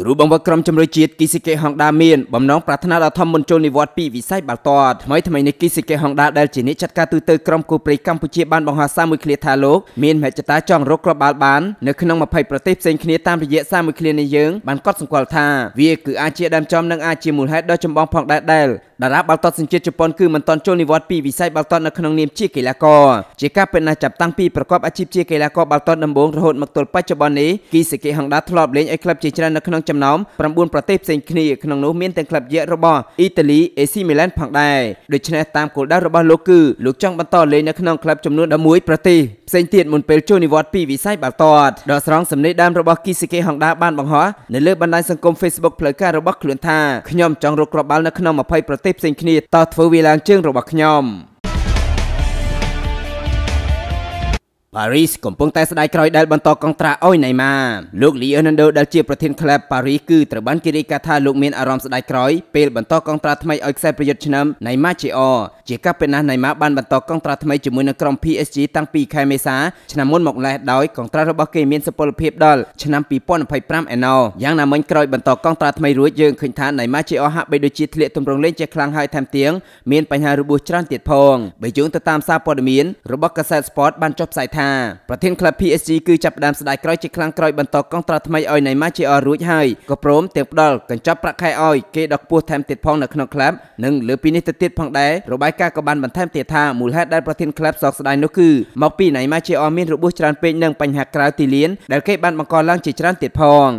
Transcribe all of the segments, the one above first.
គ្រូបង្វឹកក្រុមជម្រើសជាតិគីស៊ីកេហុងដាមានបំណងប្រាថ្នាដល់ធម្មមន្ជលនិវត្តន៍ពីវិស័យបាល់ទាត់ថ្មីថ្មីនេះគីស៊ីកេហុងដាដែលជាអ្នកចាត់ការទូតក្រុមគូព្រៃកម្ពុជាបានបង្ហោះសារមួយឃ្លាថាលោកមានមហិច្ឆតាចង់រកគ្រាប់បាល់បាននៅក្នុង20ប្រទេសផ្សេងគ្នាតាមរយៈសារមួយឃ្លានេះយើងបានកត់សម្គាល់ថាវាគឺអាចជាដើមចំនិងអាចជាមូលហេតុដ៏ចម្បងផងដែរដែលតារាបាល់ទាត់សញ្ជាតិជប៉ុនគឺមិនទាន់ចូលនិវត្តន៍ពីវិស័យបាល់ទាត់នៅក្នុងនាមជាកីឡាករជាការពិតណាស់ចាប់តាំងពីប្រកបអាជីពជាកីឡាករបាល់ទាត់ដំបូងរហូតមកទល់បច្ចុប្បន្ននេះគីសេកេហុងដាធ្លាប់លេងឲ្យក្លឹបជាច្រើននៅក្នុងចំណោម9ប្រទេសផ្សេងគ្នាក្នុងនោះមានទាំងក្លឹបយក្សរបស់អ៊ីតាលី AC Milan ផងដែរដូច្នេះតាមគោលដៅរបស់លោកគឺលោកចង់បន្តលេងនៅក្នុងក្លឹបចំនួន11ប្រទេសផ្សេងទៀតមុនពេលចូលនិវត្តន៍ពីវិស័យបាល់ទាត់ដកស្រង់សំណេរដើមរបស់គីសេកេហុងដាបានបង្ហោះនៅលើបណ្ដាញសង្គម Facebook ផ្លូវការរបស់ខ្លួនថាខ្ញុំចង់រកគ្រាប់បាល់នៅក្នុង20ប្រទេសផ្សេងគ្នាតធ្វើវាឡើងជើងរបស់ខ្ញុំ ប៉ារីសកំពុងតែស្ដាយក្រោយដែលបន្តកងត្រាអុយណេម៉ាលោកលីអឺណាន់ដូដែលជាប្រធានក្លឹបប៉ារីសគឺត្រូវបានគេរាយការណ៍ថាលោកមានអារម្មណ៍ស្ដាយក្រោយពេលបន្តកងត្រាថ្មីឲ្យខ្សែប្រយុទ្ធឆ្នាំណេម៉ាជាអជាការពិតណាស់ណេម៉ាបានបន្តកងត្រាថ្មីជាមួយនឹងក្រុម PSG តាំងពីខែមេសាឆ្នាំមុនមកម្លេះដោយកងត្រារបស់គេមានសុពលភាពដល់ឆ្នាំ2025ឯណោយ៉ាងណាមិញក្រោយបន្តកងត្រាថ្មីរួចយើងឃើញថាណេម៉ាជាអហាក់បីដូចជាធ្លាក់ទម្រង់លេងជាខ្លាំងហើយថែមទាំងមានបញ្ហារបួសច្រើនទៀតផងបើយោងទៅតាមសារព័ត៌មានរបស់កាសែត Sport បានចុះផ្សាយថាប្រធានក្លឹប PSG គឺចាប់ផ្ដើមស្ដាយក្រោយជាខ្លាំងក្រោយបន្តកងត្រាថ្មីឲ្យណេម៉ាជាអរួចហើយក៏ព្រមទាំងផ្ដល់កញ្ចប់ប្រាក់ខែឲ្យគេដកពោះថែមទៀតផងនៅក្នុងក្លឹបនិងលើពីនេះទៅទៀតផងដែររបាយការណ៍ក៏បានបន្ថែមទៀតថាមូលហេតុដែលប្រធានក្លឹបសោកស្ដាយនោះគឺមកពីណេម៉ាជាអមានរបួសច្រើនពេកនិងបញ្ហាក្រៅទីលានដែលគេបានបង្កឡើងជាច្រើនទៀតផង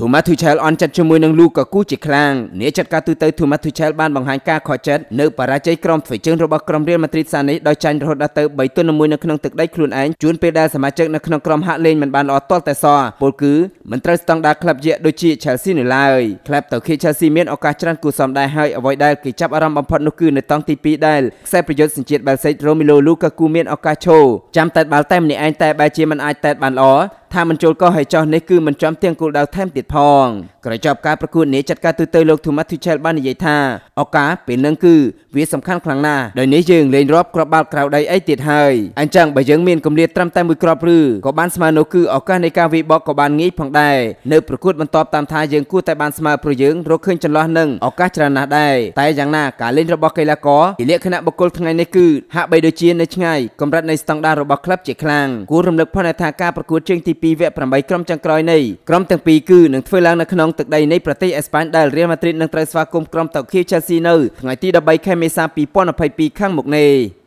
ធូម៉ាធូឆែលអន់ចិត្តជាមួយនឹងលូកាគូជាខ្លាំងនាចាត់ការទូទៅធូម៉ាធូឆែលបានបង្ហាញការខកចិត្តនៅបរាជ័យក្រុមធ្វើជើងរបស់ក្រុមរៀលម៉ាឌ្រីតសានេះដោយចាញ់រហូតដល់ទៅ3ទល់នឹង1នៅក្នុងទឹកដីខ្លួនឯងជួនពេលដែលសមាជិកនៅក្នុងក្រុមហាក់លេងមិនបានល្អទាល់តែសោះពលគឺមិនត្រូវស្តង់ដារក្លឹបយក្សដូចជា Chelsea នៅឡើយក្លឹបតៅខេ Chelsea មានឱកាសច្រើនគួរសមដែរហើយអ្វីដែលគេចាប់អារម្មណ៍បំផុតនោះគឺនៅតង់ទី2ដែលខ្សែប្រយុទ្ធសញ្ជាតិបែលសេក Romelu Lukaku មានឱកាសឈរចាំតែបាល់តែម្នាក់ឯងតែបែរជាមិនអាចតែបានល្អ ថាមិនចូលកោះហើយចោះនេះគឺមិនចំទាំងគោលដៅថែមទៀតផង ក្រោយចប់ការប្រកួតនេះចាត់ការទូទៅលោក Thomas Tuchel បាននិយាយថាឱកាសពេលនឹងគឺវាសំខាន់ខ្លាំងណាស់ដោយនេះយើងលេងរាប់គ្រាប់បាល់ក្រៅដីអីទៀតហើយអញ្ចឹងបើយើងមានកម្រិតត្រឹមតែមួយគ្រាប់ឬក៏បានស្មើនោះគឺឱកាសនៃការវាយបកក៏បានងាយផងដែរនៅប្រកួតបន្តតាមថាយើងគួរតែបានស្មើព្រោះយើងរកឃើញចន្លោះនឹងឱកាសច្រើនណាស់ដែរតែយ៉ាងណាការលេងរបស់កីឡាករលក្ខណៈបុគ្គលថ្ងៃនេះគឺហាក់បីដូចជានៅឆ្ងាយកម្រិតនៃស្តង់ដាររបស់ក្លឹបជាខ្លាំងគួររំលឹកផងថាការប្រកួតជើងទី2វគ្គ8ក្រុមចុងក្រោយនៃក្រុមទាំងពីរគឺនឹងធ្វើឡើងនៅក្នុងទឹកដីនៃប្រទេសអេស្ប៉ាញដែលរៀលម៉ាឌ្រីតនឹងត្រូវស្វាគមន៍ក្រុមតៅខៀវ Chelsea នៅថ្ងៃទី13ខែមេសា2022ខាងមុខនេះ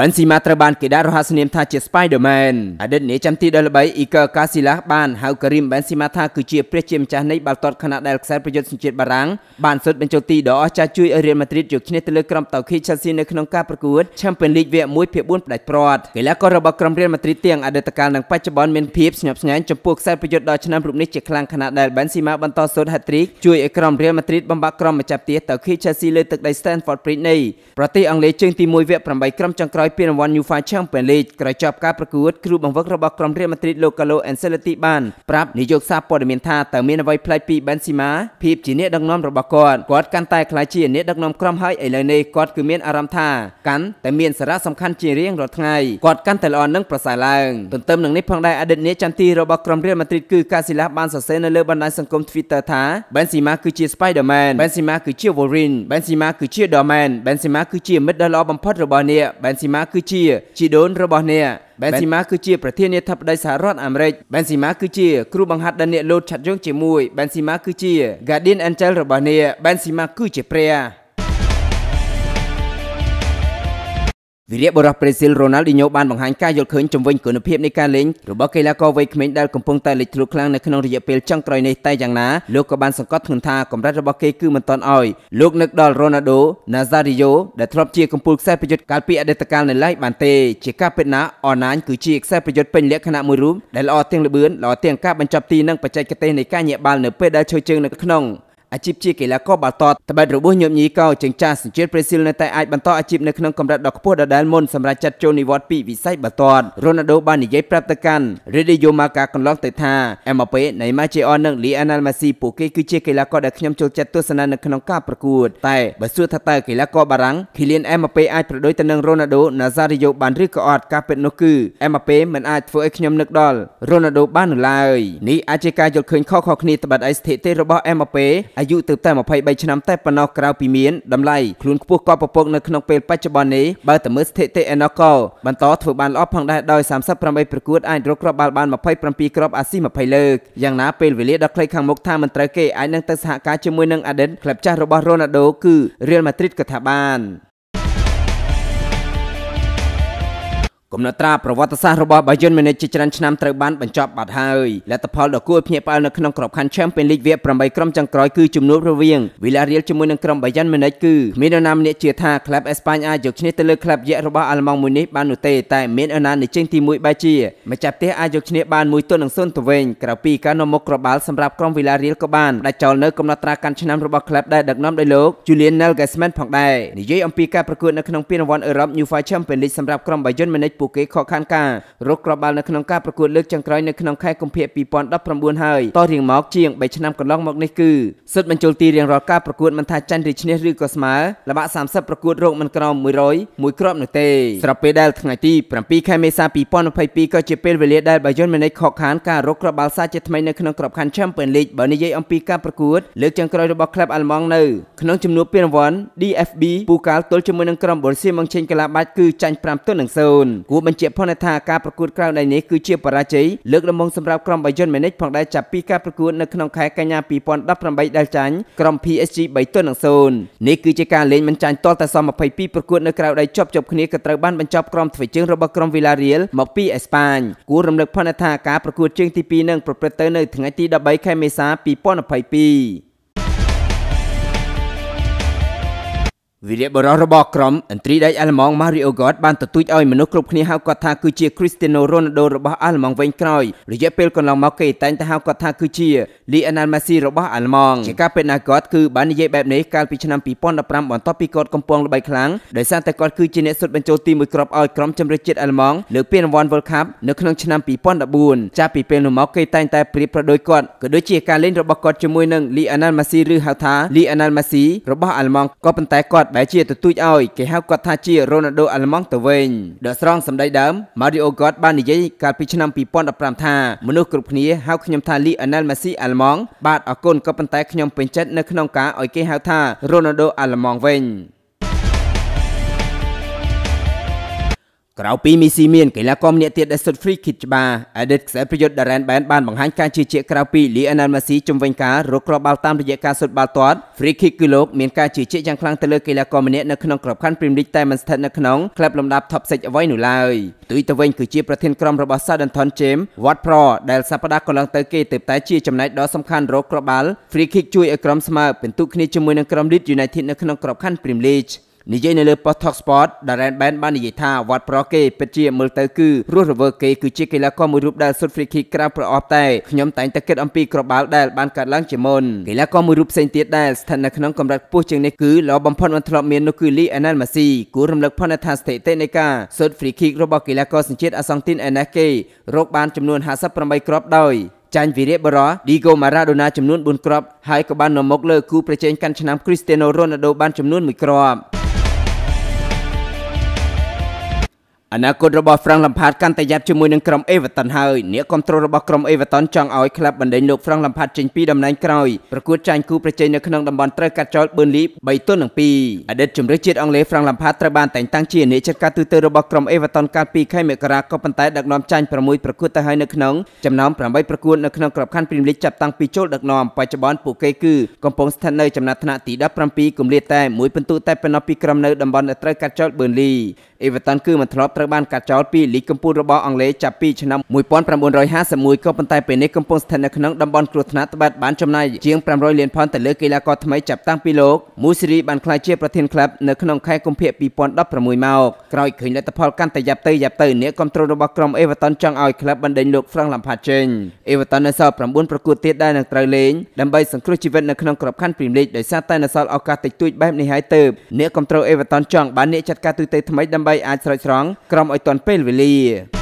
បែនស៊ីម៉ាត្រូវបានគេដាក់រហស្សនាមថាជា Spider-Man អតីតនាយចាំទីដ៏ល្បី Iker Casillas បានហៅការីមបែនស៊ីម៉ាថាគឺជាព្រះជាម្ចាស់នៃបាល់ទាត់ខណៈដែលខ្សែប្រយុទ្ធសញ្ជាតិបារាំងបានសុទ្ធបញ្ចូលទីដ៏អស្ចារ្យជួយឲ្យ Real Madrid យកឈ្នះទៅលើក្រុមតៅខី Chelsea នៅក្នុងការប្រកួត Champions League វគ្គ1ភាគ4ផ្ដាច់ព្រាត់កីឡាកររបស់ក្រុម Real Madrid ទាំងអតីតកាលនិងបច្ចុប្បន្នមានភាពស្ញប់ស្ញែងចំពោះខ្សែប្រយុទ្ធដ៏ឆ្នើមរូបនេះជាខ្លាំងខណៈដែល Benzema បន្តសូត្រ hat-trick ជួយឲ្យក្រុម Real Madrid បំបាក់ក្រុមម្ចាស់ផ្ទះតៅខី Chelsea លើទឹកដី Stamford Bridge នៃប្រទេសអង់គ្លេសជើងទី1វគ្គ8ក្រុមចុងក្រោយពានរង្វាន់ UEFA Champions League ក្រោយចប់ការប្រកួតគ្រូបង្វឹករបស់ក្រុម Real Madrid លោក Carlo Ancelotti បានប្រាប់នាយកសារព័ត៌មានថាតើមានអ្វីប្លែកពី Benzema ភាពជាអ្នកដឹកនាំរបស់គាត់គាត់កាន់តែក្លាយជាអ្នកដឹកនាំក្រុមហើយឥឡូវនេះគាត់គឺមានអារម្មណ៍ថាកាន់តែមានសារៈសំខាន់ជារៀងរាល់ថ្ងៃគាត់កាន់តែល្អនិងប្រសើរឡើងទន្ទឹមនឹងនេះផងដែរអតីតអ្នកចន្ទទីរបស់ក្រុម Real Madrid គឺ Casillas បានសរសេរនៅលើបណ្ដាញសង្គម Twitter ថា Benzema គឺជា Spider-Man Benzema គឺជា Wolverine Benzema គឺជា Doorman Benzema គឺជាមិត្តដ៏ល្អបំផុតរបស់អ្នក Benzema គឺជាជីដូនរបស់អ្នក Benzema គឺជាប្រធានាធិបតីសហរដ្ឋអាមេរិក Benzema គឺជាគ្រូបង្ហាត់ដែលអ្នកលោតឆាត់យងជាមួយ Benzema គឺជា Guardian Angel របស់អ្នក Benzema គឺជាព្រះ វីរៈបុរសប្រេស៊ីលរ៉ូណាល់ឌីញ៉ូបានបង្ហាញការយល់ឃើញជំវិញគុណភាពនៃការលេងរបស់កីឡាករវ័យក្មេងដែលកំពុងតែលេចធ្លោខ្លាំងនៅក្នុងរយៈពេលចុងក្រោយនេះតែយ៉ាងណាលោកក៏បានសង្កត់ធ្ងន់ថាកម្រិតរបស់គេគឺមិនទាន់ឲ្យលោកនឹកដល់រ៉ូណាល់ដូណាហ្សារីយ៉ូដែលធ្លាប់ជាកំពូលខ្សែប្រយុទ្ធកាលពីអតីតកាលនៅឡើយបានទេជាការពិតណាស់អនឡាញគឺជាខ្សែប្រយុទ្ធពេញលក្ខណៈមួយរូបដែលល្អទាំងល្បឿនល្អទាំងការបញ្ចប់ទីនិងបច្ចេកទេសនៃការញាក់បាល់នៅពេលដែលឈរជើងនៅក្នុង អាជីពជាកីឡាករបាល់ទាត់ត្បិតរបួសញោមញីកោចិញ្ចាសញ្ជាតិប្រេស៊ីលនៅតែអាចបន្តអាជីពនៅក្នុងកម្រិតដ៏ខ្ពស់ដដែលមុនសម្រាប់ចាត់ចូលនិវត្តន៍ពីវិស័យបាល់ទាត់រ៉ូណាល់ដូបាននិយាយប្រាប់ទៅកាន់ Radio Marca កន្លងទៅថា Mbappe នៃម៉ាជេអននិង Lionel Messi ពួកគេគឺជាកីឡាករដែលខ្ញុំចូលចិត្តទស្សនានៅក្នុងការប្រកួតតែបើសួរថាតើកីឡាករបារាំង Kylian Mbappe អាចប្រដូចទៅនឹង Ronaldo Nazario បានឬក៏អត់ការពិតនោះគឺ Mbappe មិនអាចធ្វើឲ្យខ្ញុំនឹកដល់ Ronaldo បាននោះឡើយនេះអាចជាការយល់ឃើញខុសៗគ្នាត្បិតឯស្ថិតិរបស់ Mbappe អាយុទើបតែ23ឆ្នាំតែប៉ុណ្ណោះក្រៅពីមានតម្លៃខ្លួនខ្ពស់ក៏ពពកនៅក្នុងពេលបច្ចុប្បន្ននេះបើតែមើលស្ថិតិឯណោះក៏បន្តធ្វើបានល្អផងដែរដោយ38ប្រកួតអាចរកគ្រាប់បាល់បាន27គ្រាប់អាស៊ី20លើកយ៉ាងណាពេលវេលាដ៏ខ្លីខាងមុខថាមិនត្រូវគេអាចនឹងទៅសហការជាមួយនឹងអាដិនក្លឹបចាស់របស់ Ronaldo គឺ Real Madrid ក៏ថាបាន គំនិតត្រាប្រវត្តិសាស្ត្ររបស់ Bayern Munich ជាច្រើនឆ្នាំត្រូវបានបញ្ចប់បាត់ហើយលទ្ធផលដ៏គួរភ្ញាក់ផ្អើលនៅក្នុងក្របខ័ណ្ឌ Champions League វគ្គ8ក្រុមចុងក្រោយគឺជំនួបរវាង Villarreal ជាមួយនឹងក្រុម Bayern Munich គឺមាននរណាម្នាក់ជឿថាក្លឹបអេស្ប៉ាញអាចយកឈ្នះទៅលើក្លឹបយក្សរបស់អាល្លឺម៉ង់មួយនេះបាននោះទេតែមាននរណានៃជើងទី1បែជាម្ចាស់ផ្ទះអាចយកឈ្នះបាន1ទល់នឹង0ទៅវិញក្រៅពីការនាំមុខក្របបាល់សម្រាប់ក្រុម Villarreal ក៏បានដាច់ចោលនៅកំណត់ត្រាកាន់ឆ្នាំរបស់ក្លឹបដែលដឹកនាំដោយលោក Julian Nagelsmann ផងដែរនិយាយអំពីការប្រកួតនៅក្នុងពានរង្វាន់អឺរ៉ុប UEFA Champions League សម្រាប់ក្រុម Bayern Munich ពួកគេខកខានការរកគ្រាប់បាល់នៅក្នុងការប្រកួតលើកចុងក្រោយនៅក្នុងខែកុម្ភៈ2019ហើយតរៀងមកជាង3ឆ្នាំកន្លងមកនេះគឺសិទ្ធបញ្ចូលទីរៀងរាល់ការប្រកួតមិនថាចាញ់ឬឈ្នះឬក៏ស្មើល្បាក់30ប្រកួតរកមិនក្រោម100មួយគ្រាប់នោះទេស្របពេលដែលថ្ងៃទី7ខែមេសា2022ក៏ជាពេលវេលាដែលបាយ័នមេនិចខកខានការរកគ្រាប់បាល់សាជាថ្មីនៅក្នុងក្របខ័ណ្ឌ Champions League បើនិយាយអំពីការប្រកួតលើកចុងក្រោយរបស់ក្លឹបអាល្លឺម៉ង់នៅក្នុងជំនួបពានរង្វាន់ DFB ពូកាល់ទល់ជាមួយនឹងក្រុម Borussia Mönchengladbach គឺចាញ់5ទល់នឹង0គួរបញ្ជាក់ផងថាការប្រកួតក្រៅដៃនេះគឺជាបរាជ័យលើកដំបូងសម្រាប់ក្រុម Bayern Munich ផងដែរចាប់ពីការប្រកួតនៅក្នុងខែកញ្ញា2018ដែលចាញ់ក្រុម PSG 3ទល់នឹង0នេះគឺជាការលេងមិនចាញ់ទាល់តែសម22ប្រកួតនៅក្រៅដៃជាប់ជាប់គ្នាក៏ត្រូវបានបញ្ចប់ក្រុមធ្វើជើងរបស់ក្រុម Villarreal មកពីអេស្ប៉ាញគួររំលឹកផងថាការប្រកួតជើងទី2នឹងប្រព្រឹត្តទៅនៅថ្ងៃទី13ខែមេសា2022 វីរៈបរិសរបស់ក្រុមអន្ត្រីដៃអាល្លឺម៉ង់ Mario Götze បានទទូចឲ្យមនុស្សគ្រប់គ្នាហៅគាត់ថាគឺជា Cristiano Ronaldo របស់អាល្លឺម៉ង់វិញក្រោយរយៈពេលកន្លងមកគេតែងតែហៅគាត់ថាគឺជា Lionel Messi របស់អាល្លឺម៉ង់ជាការពិតណាស់គាត់គឺបាននិយាយបែបនេះកាលពីឆ្នាំ2015បន្ទាប់ពីគាត់កំពុងល្បីខ្លាំងដោយសារតែគាត់គឺជាអ្នកសុទ្ធបញ្ចូលទី1គ្រាប់ឲ្យក្រុមជម្រើសជាតិអាល្លឺម៉ង់លើកពានរង្វាន់ World Cup នៅក្នុងឆ្នាំ2014ចាប់ពីពេលនោះមកគេតែងតែប្រៀបប្រដូចគាត់ក៏ដូចជាការលេងរបស់គាត់ជាមួយនឹង Lionel Messi ឬហៅថា Lionel Messi របស់អាល្លឺម៉ង់ក៏ប៉ុន្តែគាត់បែរជាទទូចឲ្យគេហៅគាត់ថាជា Ronaldo អាល្លឺម៉ង់ទៅវិញដកស្រង់សម្ដីដើម Mario Götze បាននិយាយកាលពីឆ្នាំ2015ថាមនុស្សគ្រប់គ្នាហៅខ្ញុំថា Lionel Messi អាល្លឺម៉ង់បាទអរគុណក៏ប៉ុន្តែខ្ញុំពេញចិត្តនៅក្នុងការឲ្យគេហៅថា Ronaldo អាល្លឺម៉ង់វិញ ក្រៅពីមីស៊ីមានកីឡាករម្នាក់ទៀតដែលសុទ្ធ free kick ច្បាស់ Edit ខ្សែប្រយុទ្ធ Darren Band បានបង្ហាញការជឿជាក់ក្រៅពី Lionel Messi ជំវិញការរកគ្រាប់បាល់តាមរយៈការសុទ្ធបាល់ទាត់ free kick គឺលោកមានការជឿជាក់យ៉ាងខ្លាំងទៅលើកីឡាករម្នាក់នៅក្នុងក្របខ័ណ្ឌ Premier League តែមិនស្ថិតនៅក្នុងក្លឹបលំដាប់ Top 6អ្វីនោះឡើយផ្ទុយទៅវិញគឺជាប្រធានក្រុមរបស់ Southampton James Ward-Prowse ដែលសប្តាហ៍កន្លងទៅគេទើបតែជាចំណែកដ៏សំខាន់រកគ្រាប់បាល់ free kick ជួយឲ្យក្រុមស្មើពិន្ទុគ្នាជាមួយនឹងក្រុម Leeds United នៅក្នុងក្របខ័ណ្ឌ Premier League និយាយនៅលើ Post Talk Sport Darren Band បាននិយាយថាវត្តប្រគេពិតជាមើលទៅគឺរស់រវើកគេគឺជាកីឡាករមួយរូបដែលសុទ្ធ free kick ក្រៅប្រអប់តែខ្ញុំតែងតែគិតអំពីក្របបាល់ដែលបានកាត់ឡើងជាមុនកីឡាករមួយរូបផ្សេងទៀតដែលស្ថិតនៅក្នុងកម្រិតខ្ពស់ជាងនេះគឺល្អបំផុតមិនធ្លាប់មាននោះគឺ Lionel Messi គួររំលឹកផងថាស្ថិតិនៃការសុទ្ធ free kick របស់កីឡាករសញ្ជាតិអាសង់ទីន NSK រកបានចំនួន58គ្រាប់ដោយចាញ់វីរៈបរោះ Diego Maradona ចំនួន4គ្រាប់ហើយក៏បាននាំមុខលើគូប្រជែងកាន់ឆ្នាំ Cristiano Ronaldo បានចំនួន1គ្រាប់ អនាគតរបស់ Frank Lampard កាន់តែយ៉ាប់ជាមួយនឹងក្រុម Everton ហើយអ្នកគ្រប់គ្រងរបស់ក្រុម Everton ចង់ឲ្យក្លឹបបណ្ដេញលោក Frank Lampard ចេញពីតំណែងក្រោយប្រកួតចាញ់គូប្រជែងនៅក្នុងតំបន់ត្រូវកាត់ចោល Burnley 3ទល់នឹង2អតីតជម្រើសជាតិអង់គ្លេស Frank Lampard ត្រូវបានតែងតាំងជាអ្នកចាត់ការទូទៅរបស់ក្រុម Everton កាលពីខែមករាក៏ប៉ុន្តែដឹកនាំចាញ់6ប្រកួតទៅហើយនៅក្នុងចំណោម8ប្រកួតនៅក្នុងក្របខ័ណ្ឌ Premier League ចាប់តាំងពីចូលដឹកនាំបច្ចុប្បន្នពួកគេគឺកំពុងស្ថិតនៅចំណាត់ថ្នាក់ទី17គម្លាតតែ1ពិន្ទុតែប៉ុណ្ណោះពីក្រុមនៅតំបន់ដែលត្រូវកាត់ចោល Burnley អេវ៉ាតុនគឺមិនធ្លាប់ត្រូវបានកាត់ចោលពីលីកកំពូលរបស់អង់គ្លេសចាប់ពីឆ្នាំ1951ក៏ប៉ុន្តែពេលនេះកំពុងស្ថិតនៅក្នុងតំបន់គ្រោះថ្នាក់ត្បិតបានចំណាយជាង500លានផន់ទៅលើកីឡាករថ្មីចាប់តាំងពីលោកមូស៊ីរីបានក្លាយជាប្រធានក្លឹបនៅក្នុងខែកុម្ភៈ2016មកក្រោយឃើញលទ្ធផលកាន់តែយ៉ាប់ទៅយ៉ាប់ទៅអ្នកគ្រប់គ្រងរបស់ក្រុមអេវ៉ាតុនចង់ឲ្យក្លឹបបណ្ដេញលោកហ្វ្រង់ឡាំផាត់ចេញអេវ៉ាតុននៅសល់9ប្រកួតទៀតដែលនឹងត្រូវលេងដើម្បីសង្គ្រោះជីវិតនៅក្នុងក្របខ័ណ្ឌព្រីមលីកដោយសារតែនៅសល់ឱកាសតិចតួចបែបនេះហើយទើបអ្នកគ្រប់គ្រងអេវ៉ាតុនចង់បានអ្នកចាត់ការទូទៅថ្មីដើម្បីអាចស្រោចស្រង់ក្រុមឲ្យទាន់ពេលវេលា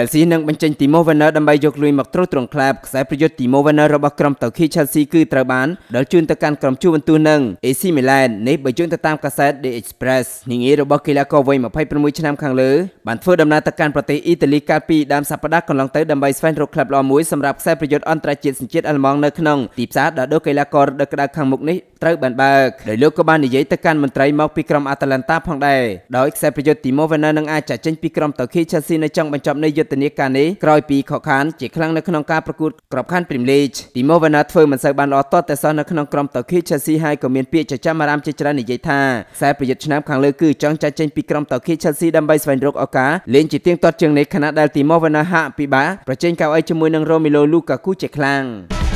Chelsea នឹងបញ្ចេញ Timo Werner ដើម្បីយកលុយមកទ្រទ្រង់ក្លាបខ្សែប្រយុទ្ធ Timo Werner របស់ក្រុមតៅខី Chelsea គឺត្រូវបានដល់ជូនទៅកាន់ក្រុមជួបន្ទូនឹង AC Milan នេះបើយោងទៅតាមកាសែត The Express នាងាររបស់កីឡាករវ័យ26ឆ្នាំខាងលើបានធ្វើដំណើរទៅកាន់ប្រទេសអ៊ីតាលីកាលពីដើមសប្តាហ៍កន្លងទៅដើម្បីស្វែងរកក្លឹបល្អមួយសម្រាប់ខ្សែប្រយុទ្ធអន្តរជាតិសញ្ជាតិអាល្លឺម៉ង់នៅក្នុងទីផ្សារដ៏ដូកីឡាកររដូវក្តៅខាងមុខនេះត្រូវបានបើកដោយលោកក៏បាននិយាយទៅកាន់មន្ត្រីមកពីក្រុម Atalanta ផងដែរដោយខ្សែប្រយុទ្ធ Timo Werner នឹងអាចចាក់ចេញពីក្រុមតៅខី Chelsea នៅចុងបញ្ចប់នៃយុទ្ធនាការនេះក្រោយពីខកខានជាខ្លាំងនៅក្នុងការប្រកួតក្របខ័ណ្ឌ Premier League Timo Werner ធ្វើមិនសូវបានល្អទាល់តែសោះនៅក្នុងក្រុមតៅខី Chelsea ហើយក៏មានពាក្យចចាមអារ៉ាមជាច្រើននិយាយថាខ្សែប្រយុទ្ធឆ្នាំខាងលើគឺចង់ចាក់ចេញពីក្រុមតៅខី Chelsea ដើម្បីស្វែងរកឱកាសលេងជាទៀងទាត់ជាងនេះខណៈដែល Timo Werner ហាក់ពិបាកប្រជែងកៅអីជាមួយនឹង Romelu Lukaku ជាខ្លាំង។